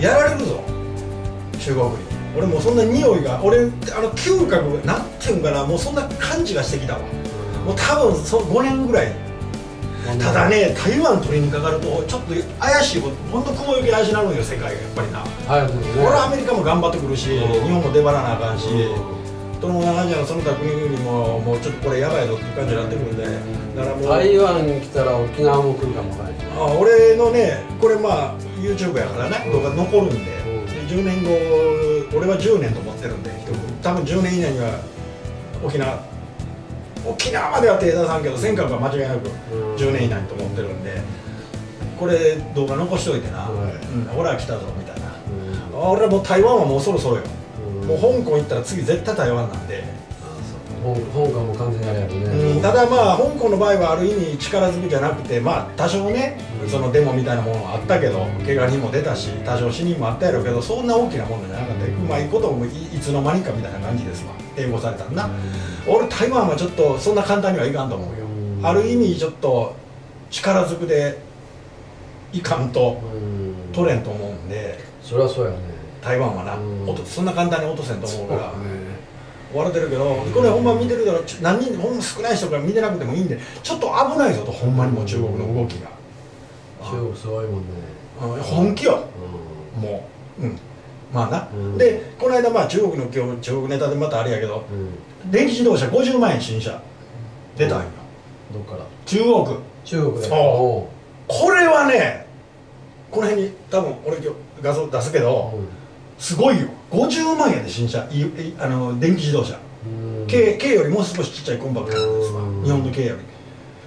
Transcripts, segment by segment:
やられるぞ。中国に。俺もうそんな匂いが俺あの嗅覚なんていうんかなもうそんな感じがしてきたわ。もう多分そ5年ぐらい。ただね台湾取りにかかるとちょっと怪しいこと本当雲行き怪しになるんよ世界がやっぱりな。はい俺はアメリカも頑張ってくるしうん。日本も出張らなあかんし。うん東南アジアのその他国々ももうちょっとこれやばいぞっていう感じになってくるんでだからも。う台湾に来たら沖縄も来るかもわからないあ俺のねこれまあ YouTube やからね動画残るんで,、ん。で10年後俺は10年と思ってるんで多分10年以内には沖縄沖縄までは手出さんけど尖閣は間違いなくうん。10年以内と思ってるんでこれ動画残しておいてな、はい。うん、俺は来たぞみたいな。俺はもう台湾はもうそろそろよ、うんもう香港行ったら次絶対台湾なんで、香香港も完全にあれやろね、うん、ただまあ香港の場合はある意味力ずくじゃなくてまあ多少ね、うん。そのデモみたいなものはあったけど怪我人も出たし多少死人もあったやろうけどそんな大きなものじゃなかった。うまいこともいいつの間にかみたいな感じですわ。英語されたんな、俺台湾はちょっとそんな簡単にはいかんと思うよ、うん。ある意味ちょっと力ずくでいかんとうん。取れんと思うんで。そりゃそうやね台湾はな、うん。落とそんな簡単に落とせんと思うから。笑ってるけどこれほんま見てるから何人ほんま少ない人から見てなくてもいいんでちょっと危ないぞとほんまにもう中国の動きが、中国すごいもんね。うん。本気よ。うもう。うん。まあな、うん。でこの間まあ中国の今日中国ネタでまたあれやけどんうん。電気自動車50万円新車。出たんよ、どっから？中国中国でこれはねこの辺に多分俺今日画像出すけど、うすごいよ。50万円で新車いいあの電気自動車。うん。軽軽よりもう少しちっちゃいコンパクトなんですわうん。日本の軽よ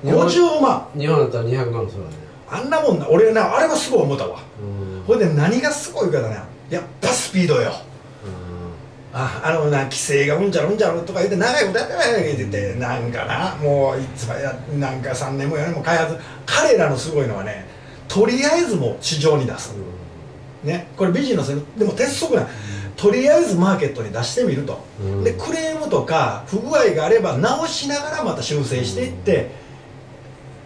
り。日本50万。日本だったら200万するわね。あんなもんな。俺なあれはすごい思ったわ。うん。これで何がすごいかだねやっぱスピードよ。ああのな規制がうんちゃらうんちゃらとか言って長いことやってないって言ってなんかな。もういつまでやなんか3年も4年も開発彼らのすごいのはねとりあえずもう市場に出すねこれビジネスでも鉄則なとりあえずマーケットに出してみると、うん。でクレームとか不具合があれば直しながらまた修正していって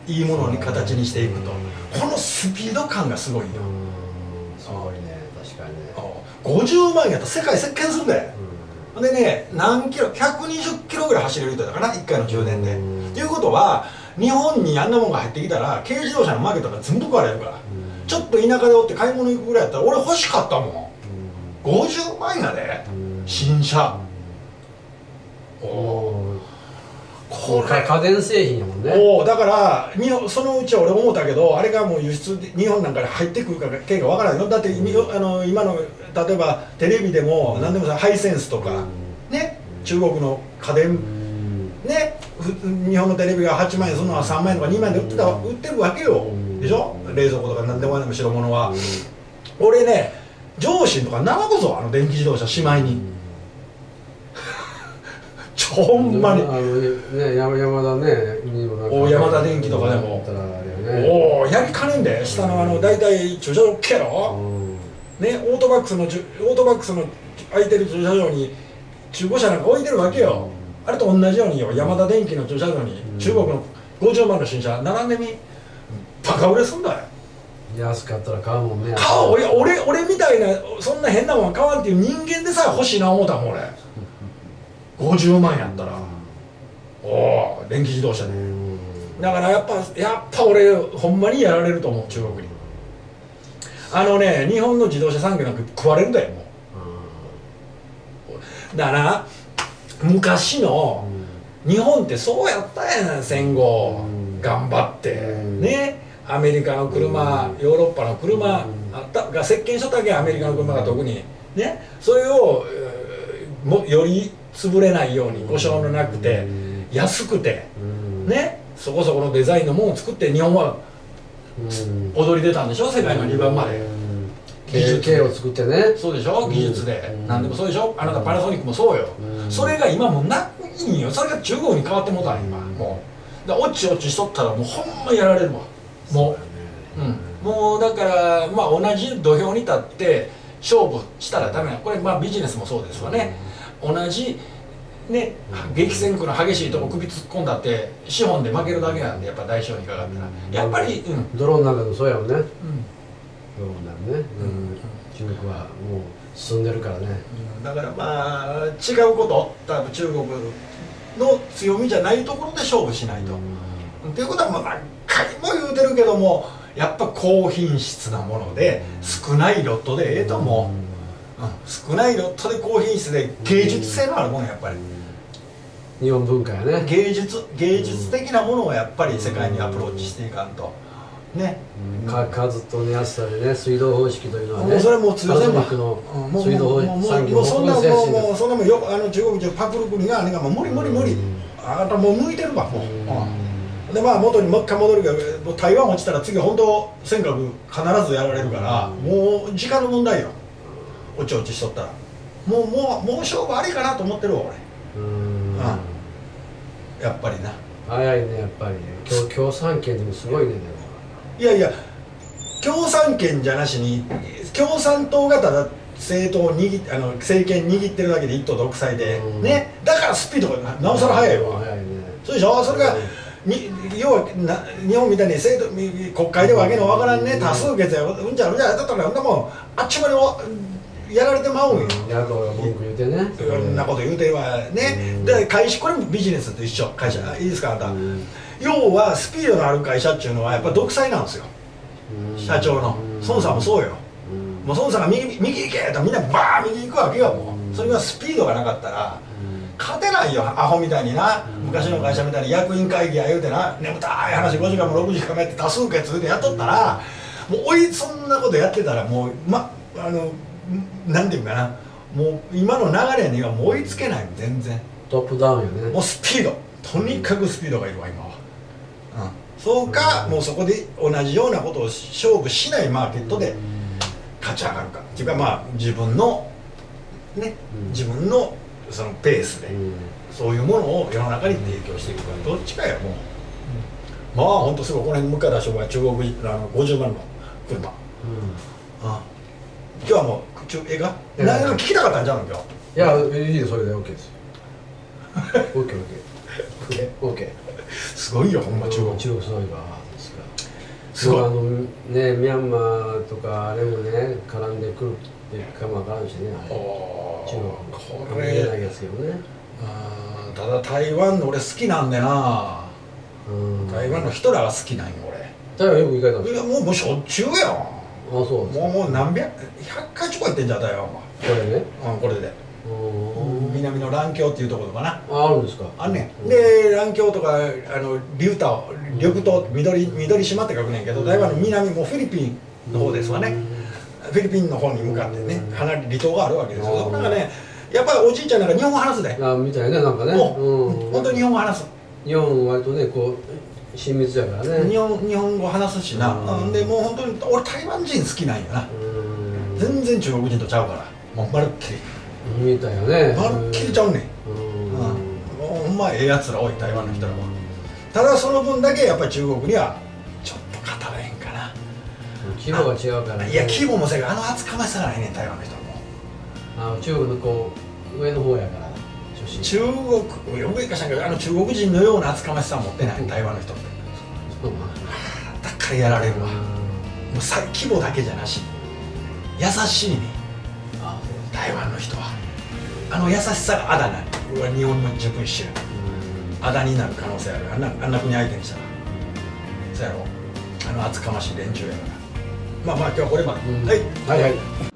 いいものに形にしていくと。このスピード感がすごいよ。うん。すごいね。確かにね。50万円やったら世界席巻するんだよ。でね何キロ120キロぐらい走れる人だから1回の充電で。うん。っていうことは日本にあんなもんが入ってきたら軽自動車のマーケットが全部食われるからちょっと田舎でおって買い物行くぐらいやったら俺欲しかったもん。50万円やで。新車。おおこれ。家電製品やもんね。おだから日本そのうち俺思ったけどあれがもう輸出で日本なんかで入ってくるか経がわからないよ。だって、にあの今の例えばテレビでも何でもさハイセンスとか、ね。中国の家電日本のテレビが8万円するのは3万円とか2万円で売ってた売ってるわけよ。うん。でしょ？冷蔵庫とか何でもない白物は俺ね上司とか並ぶぞあの電気自動車しまいに。ちょほんまに。あのね山山田ねお山田電機とかでも。おおやりかねんで下のあの大体駐車場 OK やろ？うん。ねオートバックスのオートバックスの空いてる駐車場に中古車なんか置いてるわけよあれと同じようによ山田電機の駐車場にうん。中国の50万の新車並んでみバカ売れすんだよ。安かったら買うもんね。買おう。俺俺みたいなそんな変なもん買わんっていう人間でさえ欲しいな思ったもん俺。50万やったら。おお電気自動車でうん。だからやっぱやっぱ俺ほんまにやられると思う中国に。あのね日本の自動車産業なんか食われるんだよもう。だから昔の日本ってそうやったやん戦後。うん。頑張って。うん。ね。アメリカの車ヨーロッパの車うん。あったが席巻しとったわけアメリカの車が特に。ね。それをえーもより潰れないように故障のなくて安くて。うん。ね。そこそこのデザインのものを作って日本はうん。踊り出たんでしょ世界の2番まで経を作ってねそうでしょ？技術で。うん。何でもそうでしょ？あなたパナソニックもそうよ。うん。それが今もうないんよ。それが中国に変わってもうたん今うん。もう。だオチオチしとったらもうほんまやられるわ。もう、うん、もうだからまあ同じ土俵に立って勝負したらダメ。なこれまあビジネスもそうですわね。同じね激戦区の激しいとこ首突っ込んだって資本で負けるだけなんでやっぱ大小にかかったら。やっぱりうん。ドローンなんかでもそうやもんね。うんうなるね、うん。中国はもう進んでるからね。だからまあ違うこと。多分中国の強みじゃないところで勝負しないと。っていうことはまあ何回も言うてるけどもやっぱ高品質なもので少ないロットでええと思う、うん、少ないロットで高品質で芸術性のあるものやっぱり。日本文化やね。芸術芸術的なものをやっぱり世界にアプローチしていかんとね。か数とね安さでね水道方式というのはねもうそれもう通全部数のうんもう水道もうもう方産業もうそんなもうそんなもんよあの中国人パクる国があれがもう無理無理無理。うん。あなたもう向いてるわもう、ううん。でまあ元にもう一回戻るけどもう台湾落ちたら次本当尖閣必ずやられるから、うん。もう時間の問題よ。おちおちしとったら。もうもうもう勝負ありかなと思ってるわうん。うん。俺やっぱりな。早いねやっぱり。ね共共産権でもすごいねいやいや共産権じゃなしに共産党がただ政党を握っあの政権握ってるだけで一党独裁で、うん。ね。だからスピードがなおさら速いわ、ね。そうでしょ？それが、に要はな日本みたいに制度み国会でわけのわからんね。多数決やうんじゃうんじゃだったらほんなもんあっちまでもやられてまうん。よ、野党が文句言うてね。いろんなこと言うてはね、うん。で会社これもビジネスと一緒。会社。いいですかあんた、うん要はスピードのある会社っていうのはやっぱ独裁なんですよ。うん。社長の。孫さんもそうよ。うん。もう孫さんが右右行けとみんなバーン右行くわけよもう。それがスピードがなかったらうん。勝てないよアホみたいにな、うん。昔の会社みたいに役員会議や言うてな眠たい話5時間も6時間もやって多数決でやっとったらもうおいそんなことやってたらもうまあのんなんていうかな。もう今の流れにはもう追いつけないの全然。トップダウンよね。もうスピード。とにかくスピードがいるわ今は、うん、そうか、うんもうそこで同じようなことを勝負しないマーケットで勝ち上がるか。っていうかまあ自分のね、うん。自分のそのペースで、うん。そういうものを世の中に提供していくか。どっちかやもう、まあ本当すごいこの辺向かった人は中国人あの50万の車、あ今日はもう中映画何か聞きたかったんじゃうん今日。いやいいよそれで OK です。よ OKOK OK すごいよほんま中国。中国すごいわですごい。あのねミャンマーとかあれもね絡んでくるってかもわからんしねあれ。中こ国見えないれですけどねただ台湾の俺好きなんでな。うん。台湾の人らが好きなんよ台湾よく行かれたんです俺いやもうもうしょっちゅうやん。かあそうもうもう何百100回ちょこ行ってんじゃん台湾は。これね。うんこれでの蘭峡っていうところかな。ああるんですか。あんねうん。で蘭峡とかあの竜島緑島緑緑島って書くねんけど台湾の南もうフィリピンの方ですわね。フィリピンの方に向かってねうん。離れ離島があるわけですよ。うんなんかねやっぱりおじいちゃんなんか日本語話すで。あみたいねなんかね。もうん。う本当に日本語話す。日本割とねこう親密やからね。日本日本語話すしな。うんうん。でもう本当に俺台湾人好きなんよな。うん。全然中国人とちゃうから。もうまるっきりみたいよね。まるっきりちゃうねん。ほんまええやつら多い台湾の人らはただその分だけやっぱり中国にはちょっと語れへんかな。規模が違うからね。いや規模もせやあの厚かましさがないねん台湾の人も。あの中国のこう上の方やから中国上かしらんけどあの中国人のような厚かましさは持ってない台湾の人って。そうだからやられるわ。もううさ規模だけじゃなし。優しいね。あ台湾の人は。あの優しさがあだ名。に俺は日本の自分一緒やあだになる可能性ある。あんなあんな国相手にしたら。そうやろ。あの厚かましい連中やから。まあまあ今日はこれまで、うん。はい。はいはい